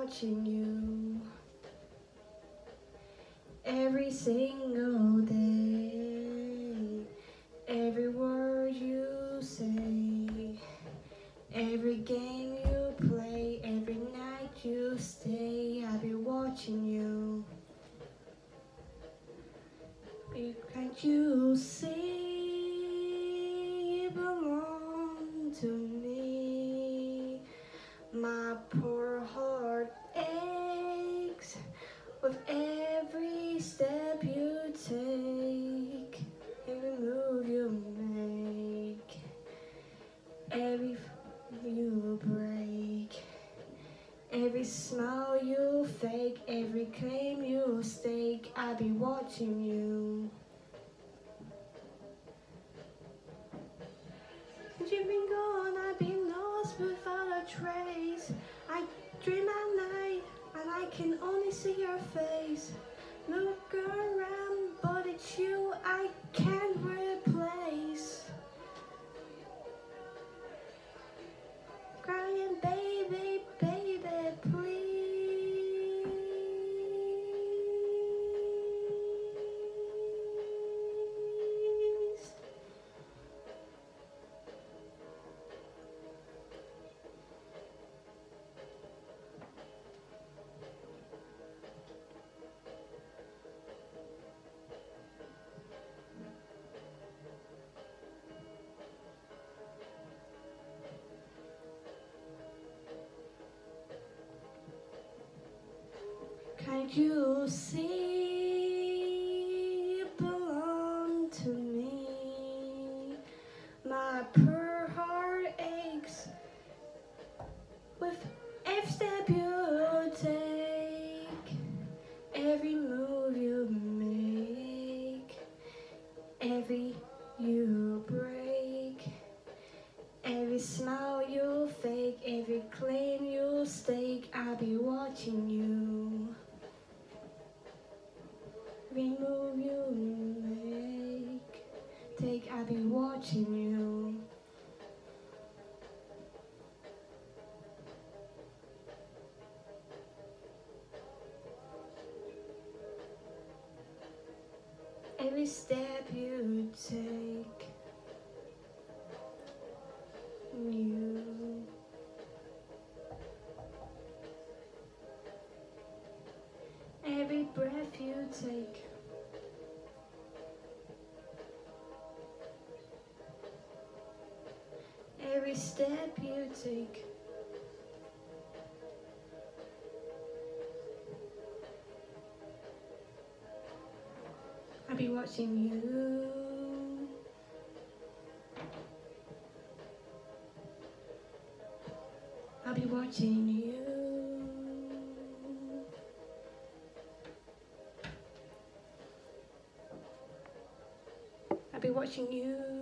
watching you every single day, every word you say, every game you play, every night you stay, I'll be watching you. Can't you see you belong to me, my poor you every claim you stake. I'll be watching you. Since you've been gone, I've been lost without a trace. I dream at night and I can only see your face. Look around, but it's you I can't replace. Can't you see you belong to me? My poor heart aches with every step you take, every move you make, every you break, every smile you fake, every claim you stake. I'll be watching you make, take. I'll be watching you. Every step you take, step you take. I'll be watching you. I'll be watching you. I'll be watching you.